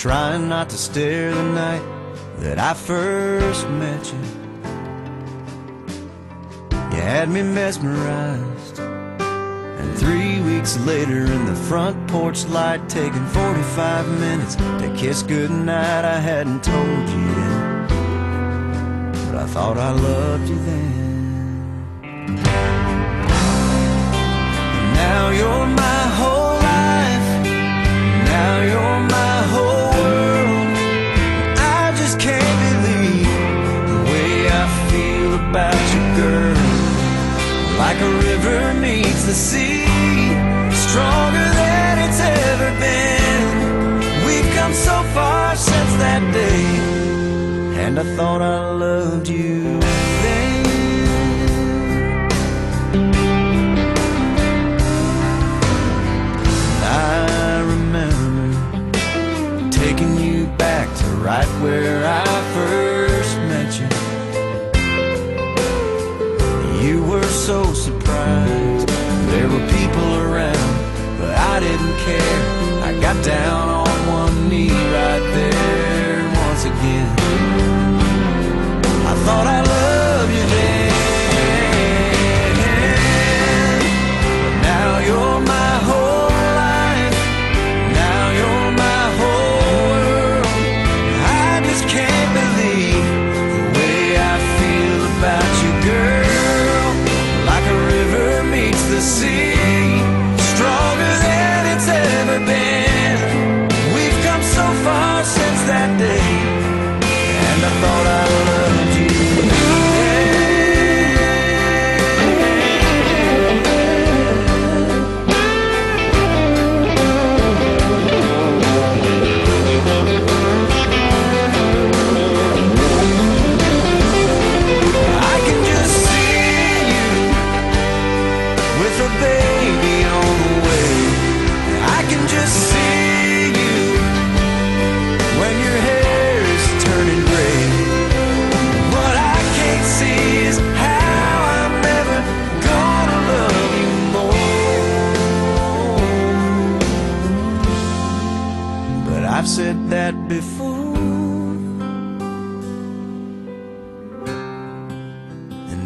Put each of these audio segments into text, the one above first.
trying not to stare the night that I first met you. You had me mesmerized. And three weeks later, in the front porch light, taking 45 minutes to kiss goodnight, I hadn't told you yet. But I thought I loved you then. Now you're my and I thought I loved you then. I remember taking you back to right where I first met you. You were so surprised. There were people around, but I didn't care. I got down meets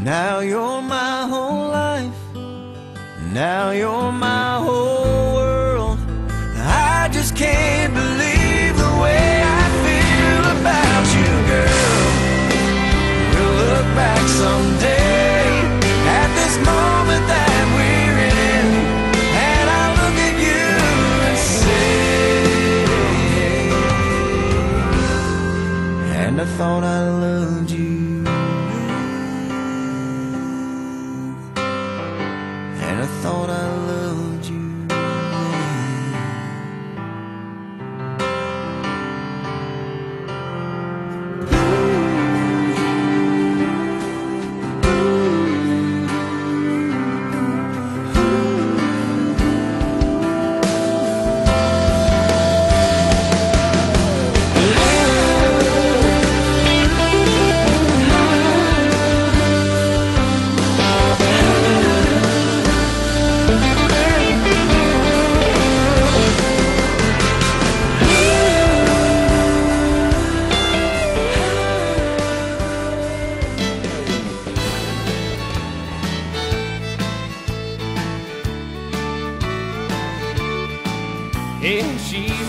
now you're my whole life. Now you're my whole world. I just can't believe the way I feel about you, girl. We'll look back someday at this moment that we're in, and I'll look at you and say, and I thought I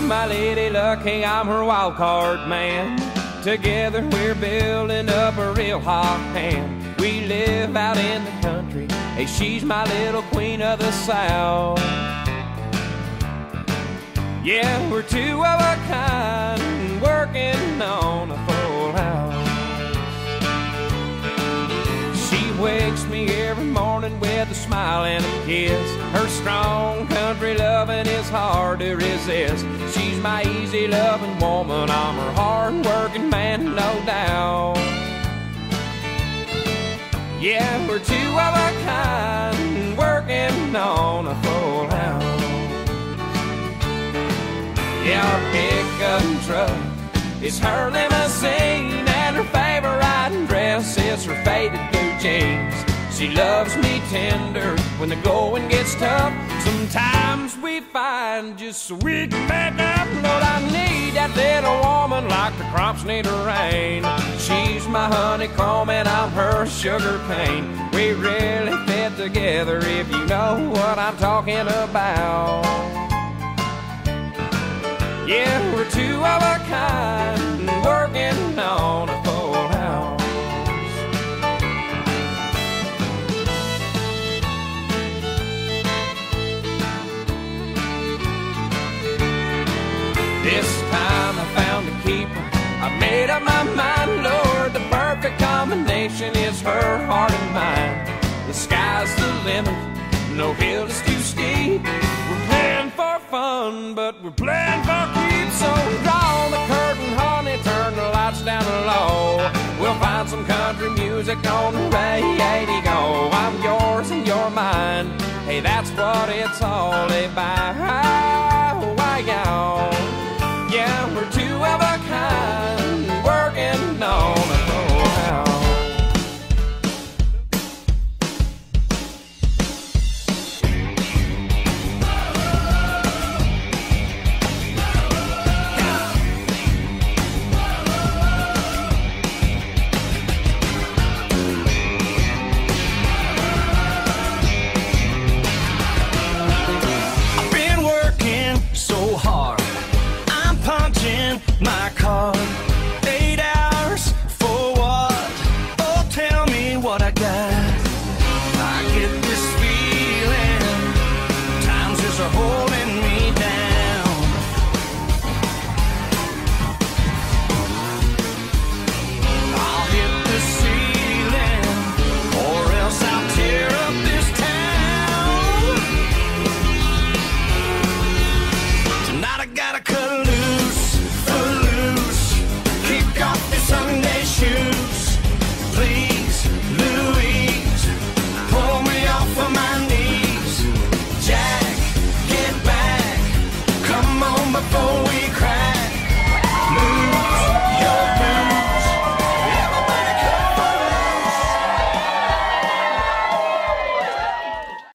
my lady luck. Hey, I'm her wild card man. Together we're building up a real hot hand. We live out in the country. Hey, she's my little queen of the south. Yeah, we're two of a kind, working on a full house. She wakes me every morning with a smile and a kiss. Her strong loving is hard to resist. She's my easy loving woman. I'm her hard working man, no doubt. Yeah, we're two of a kind, working on a full house. Yeah, our pickup truck is her limousine, and her favorite dress is her faded blue jeans. She loves me tender when the going gets tough. Sometimes we find just so we can back up. Lord, I need that little woman like the crops need a rain. She's my honeycomb and I'm her sugar cane. We really fit together if you know what I'm talking about. Yeah, we're two of a kind, This time I found a keeper. I made up my mind, Lord, the perfect combination is her heart and mine. The sky's the limit, no hill is too steep. We're playing for fun, but we're playing for keeps. So draw the curtain, honey, turn the lights down low. We'll find some country music on the radio. I'm yours and you're mine. Hey, that's what it's all about.